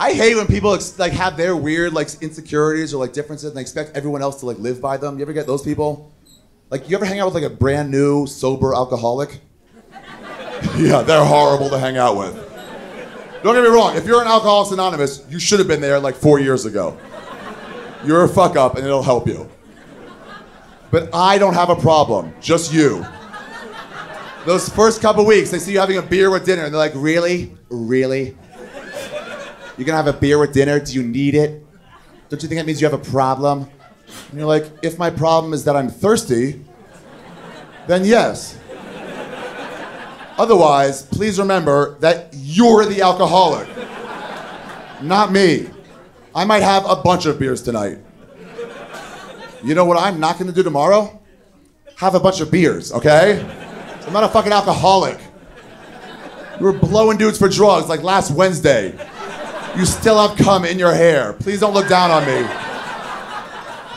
I hate when people like have their weird like insecurities or like differences and they expect everyone else to like live by them. You ever get those people? Like you ever hang out with like a brand new sober alcoholic? yeah, they're horrible to hang out with. Don't get me wrong. If you're an Alcoholics Anonymous, you should have been there like four years ago. You're a fuck up, and it'll help you. But I don't have a problem. Just you. Those first couple weeks, they see you having a beer with dinner, and they're like, "Really, really? You're gonna have a beer with dinner? Do you need it? Don't you think that means you have a problem?" And you're like, "If my problem is that I'm thirsty, then yes." Otherwise, please remember that you're the alcoholic, not me. I might have a bunch of beers tonight. You know what I'm not gonna do tomorrow? Have a bunch of beers, okay? I'm not a fucking alcoholic. You were blowing dudes for drugs like last Wednesday. You still have cum in your hair. Please don't look down on me.